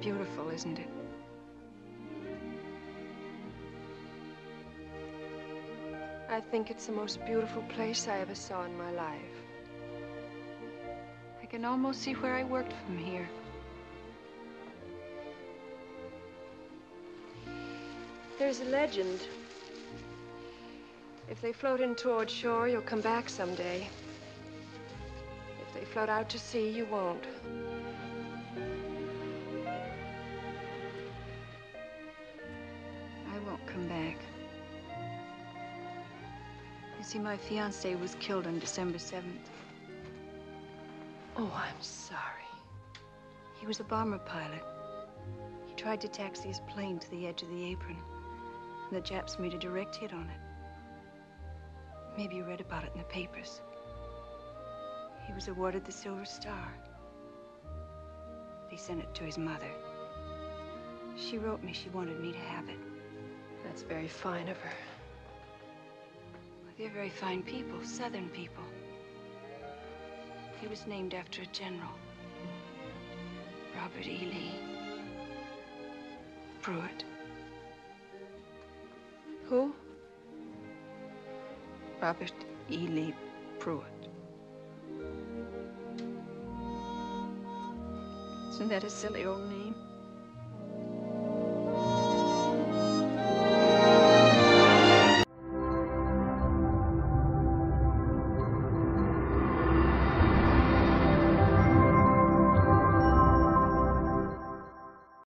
beautiful, isn't it? I think it's the most beautiful place I ever saw in my life. I can almost see where I worked from here. There's a legend. If they float in toward shore, you'll come back someday. If they float out to sea, you won't. See, my fiance was killed on December 7th. Oh, I'm sorry. He was a bomber pilot. He tried to taxi his plane to the edge of the apron, and the Japs made a direct hit on it. Maybe you read about it in the papers. He was awarded the Silver Star. They sent it to his mother. She wrote me she wanted me to have it. That's very fine of her. They're very fine people, Southern people. He was named after a general. Robert E. Lee. Prewitt. Who? Robert E. Lee Prewitt. Isn't that a silly old name?